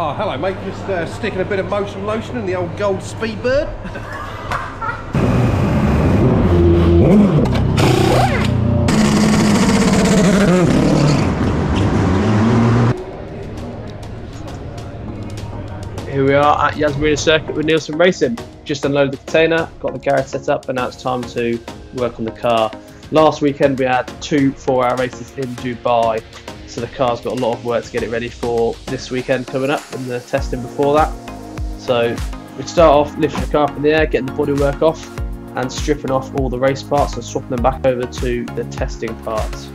Oh, hello, mate. Just uh, sticking a bit of motion lotion in the old gold Speedbird. Here we are at Yas Marina Circuit with Nielsen Racing. Just unloaded the container, got the garage set up, and now it's time to work on the car. Last weekend we had two four-hour races in Dubai, so the car's got a lot of work to get it ready for this weekend coming up and the testing before that. So we start off lifting the car up in the air, getting the bodywork off, and stripping off all the race parts and swapping them back over to the testing parts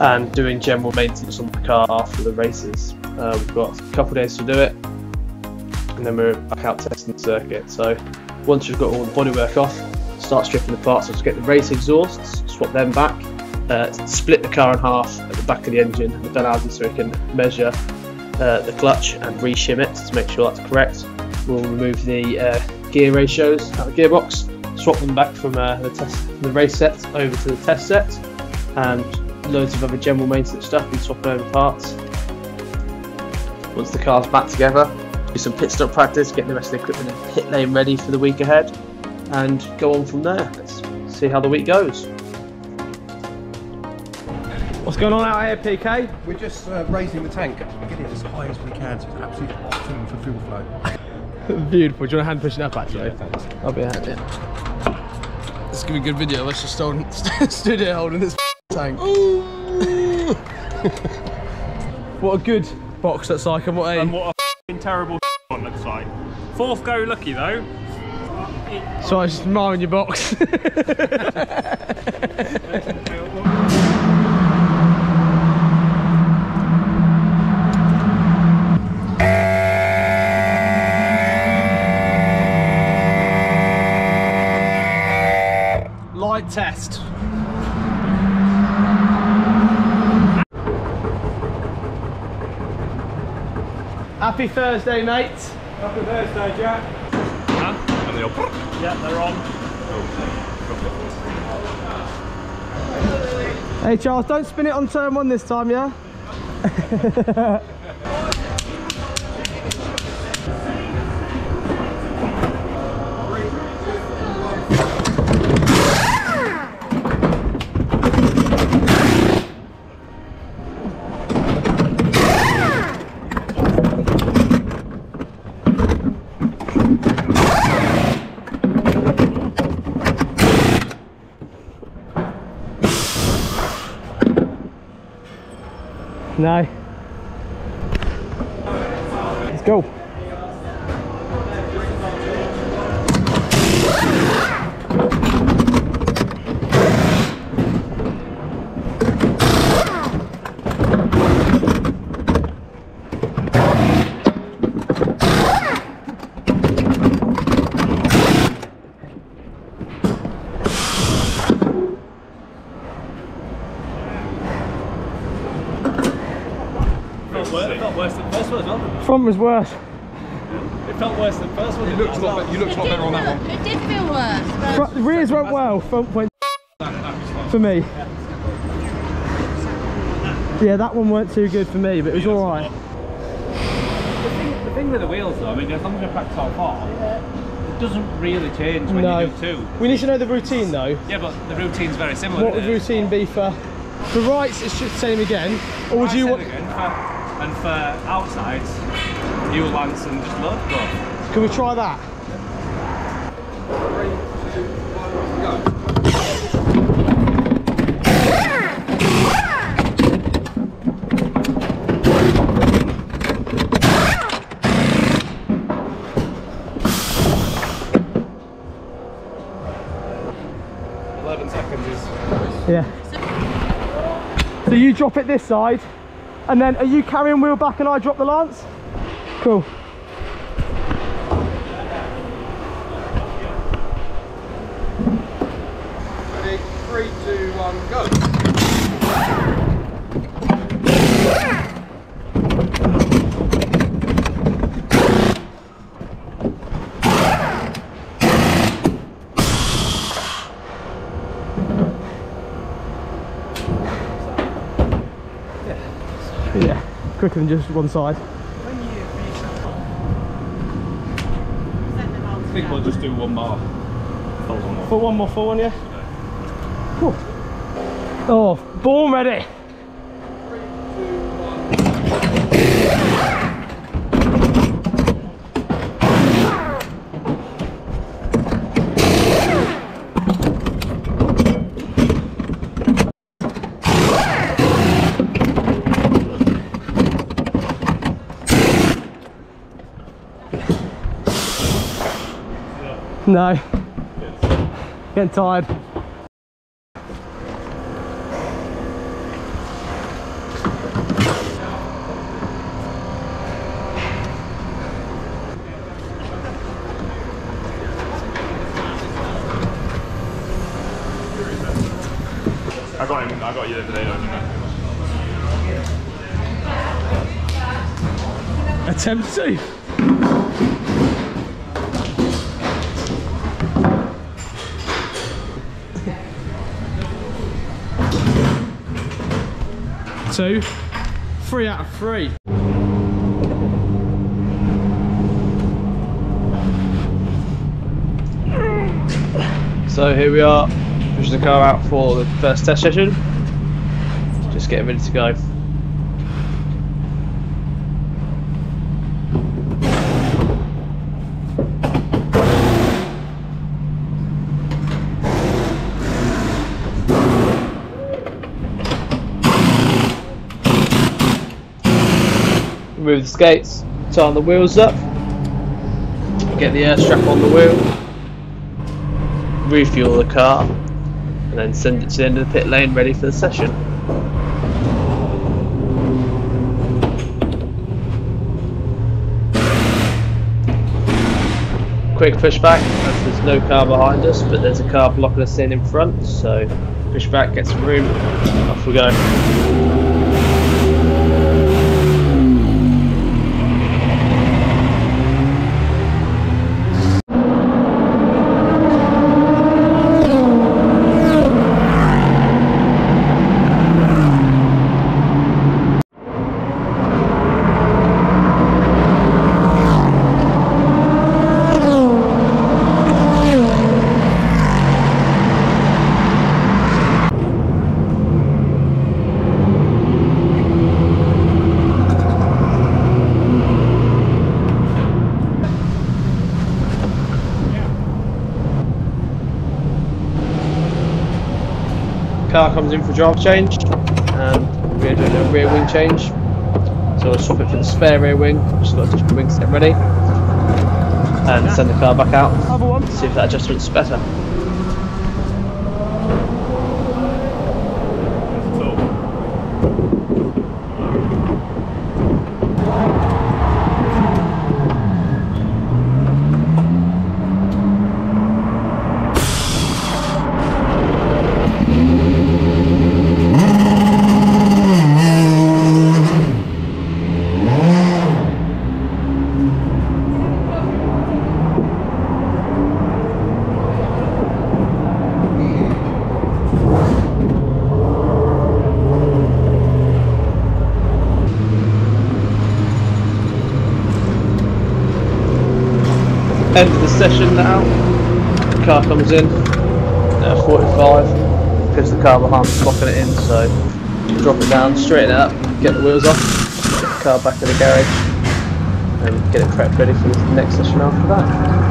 and doing general maintenance on the car after the races. Uh, we've got a couple days to do it, and then we're back out testing the circuit. So once you've got all the bodywork off, start stripping the parts. So to get the race exhausts, swap them back, uh, split the car in half at the back of the engine, Benaldi, so we can measure uh, the clutch and reshim it to make sure that's correct. We'll remove the uh, gear ratios out of the gearbox, swap them back from uh, the test, the race set over to the test set, and loads of other general maintenance stuff. We swap over parts. Once the car's back together, do some pit stop practice, get the rest of the equipment in pit lane ready for the week ahead, and go on from there. Let's see how the week goes. What's going on out here, PK? We're just uh, raising the tank. Get it as high as we can so it's absolutely optimum for fuel flow. Beautiful. Do you want a hand pushing up actually? thanks. I'll be a hand, yeah. This is gonna be a good video. Let's just hold, stood here holding this tank. What a good box that's like, and what a and what a terrible one looks like. Fourth go lucky though. So I was just marring your box. Light test. Happy Thursday, mate. Happy Thursday, Jack. Huh? And they'll Yeah, they're on. Oh, hey Charles, don't spin it on turn one this time, yeah? No. Let's go. It felt worse than first one as well. Front was worse. It felt worse than first one. It looked a lot, be- you looked a lot better on that one. It did feel worse. But Front, the rears went well, front went for me. Yeah, that one weren't too good for me, but it was alright. The thing, the thing with the wheels though, I mean, as long as you're packed so far, it doesn't really change when No. you do two. We need to know the routine though. Yeah, but the routine's very similar. What would isn't routine be for for rights? It's just the same again, or would Right you side want? And for outsides, you lance and just load both. Can we try that? Eleven seconds. Yeah. So you drop it this side, and then are you carrying wheel back and I drop the lance? Cool. Ready? Three, two, one, go. quicker than just one side. I think we'll just do one more. Put one more for one, yeah? Oh, born ready. No. Getting tired. I got him. I got you the other day, don't you? Attempt to. Two. Three out of three. So here we are, pushing the car out for the first test session. Just getting ready to go. Remove the skates, turn the wheels up, get the air strap on the wheel, refuel the car, and then send it to the end of the pit lane ready for the session. Quick pushback, as there's no car behind us, but there's a car blocking us in in front, so push back, get some room, off we go. Comes in for drive change and we're doing a uh, rear wing change. So I'll swap it for the spare rear wing just got the wing set ready and send the car back out. See if that adjustment's better end of the session now. The car comes in at 45 because the car behind is blocking it in so drop it down straighten it up get the wheels off get the car back in the garage and get it prepped ready for the next session after that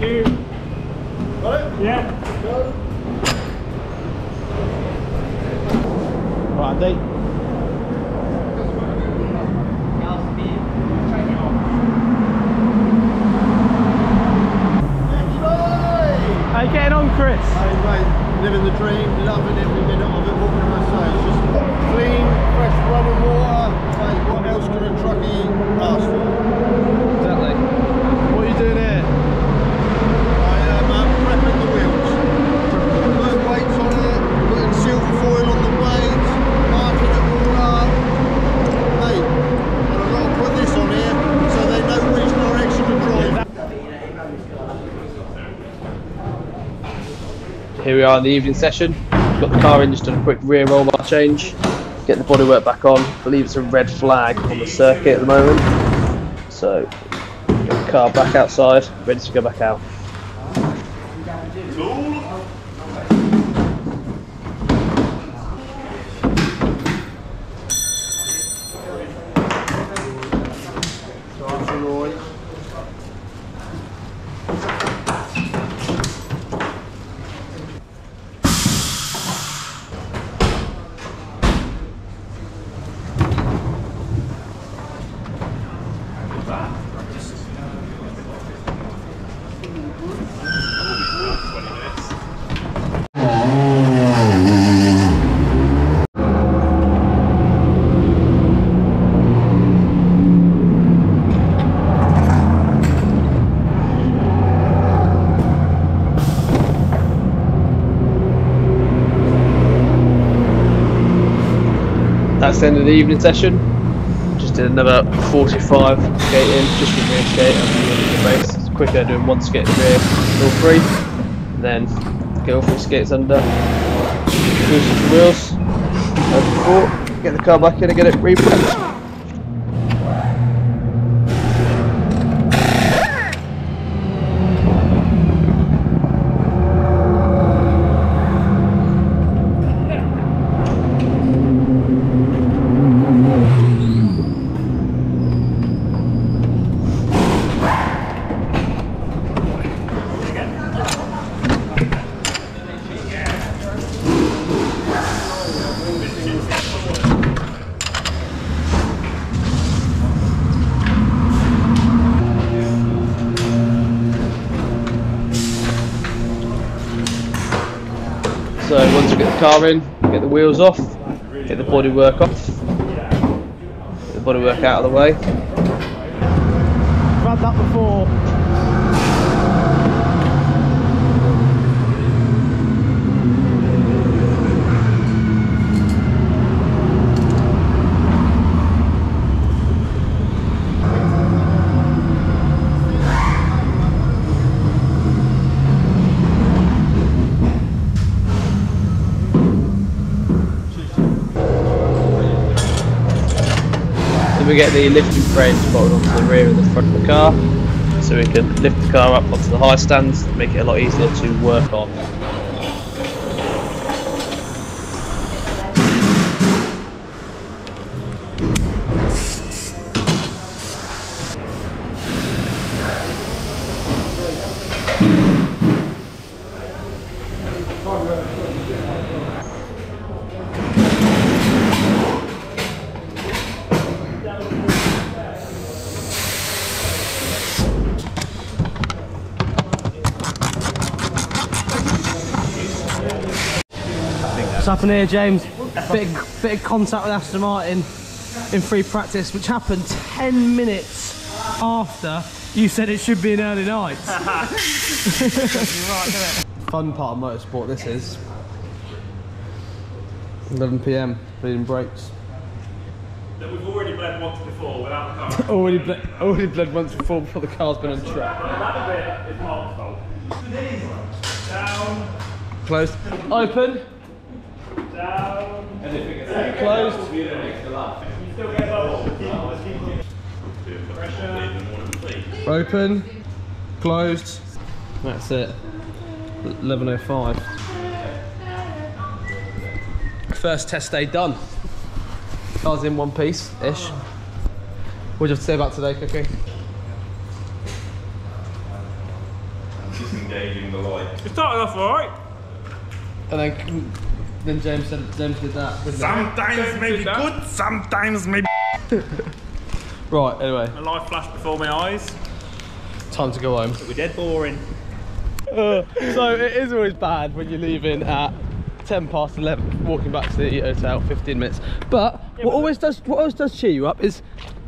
Thank you. Yeah. right Andy how you getting on Chris? Hey mate, living the dream, loving every minute of it. What can I say? It's just clean, fresh running water, we are the evening session. Got the car in, just done a quick rear roll bar change. Get the bodywork back on. I believe it's a red flag on the circuit at the moment. So get the car back outside, ready to go back out. That's the end of the evening session. Just did another 45 skating, just with rear skate and the base. It's quicker doing one skate in the rear, all three. And then get all three skates under. Boost the wheels. Before, get the car back in and get it reprepped. Car in, get the wheels off, get the bodywork off, get the bodywork out of the way. I've had that before. We get the lifting frames bolted onto the rear and the front of the car, so we can lift the car up onto the high stands, make it a lot easier to work on. Happened here, James? Bit of, bit of contact with Aston Martin in free practice, which happened 10 minutes after you said it should be an early night. Fun part of motorsport, this is. 11 pm, bleeding brakes. That we've already bled once before without the car. Already, ble- already bled once before before the car's been on track. that bit is Mark's fault. Down, Closed. Open. Down. Closed. Still get bubbles. Pressure. Open. Closed. That's it. 11.05. First test day done. Car's in one piece ish. What do you have to say about today, Cookie? I'm disengaging the light. It started off alright. And then, then James said James did that. didn't he? Sometimes maybe good, sometimes maybe. Right. Anyway, A light flashed before my eyes. time to go home. We're dead boring. Uh, so it is always bad when you're leaving at 10 past 11 walking back to the hotel 15 minutes but what always does what always does cheer you up is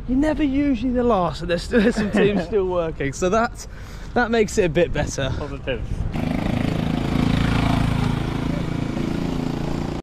you're never usually the last and there's still there's some teams still working so that that makes it a bit better Positive.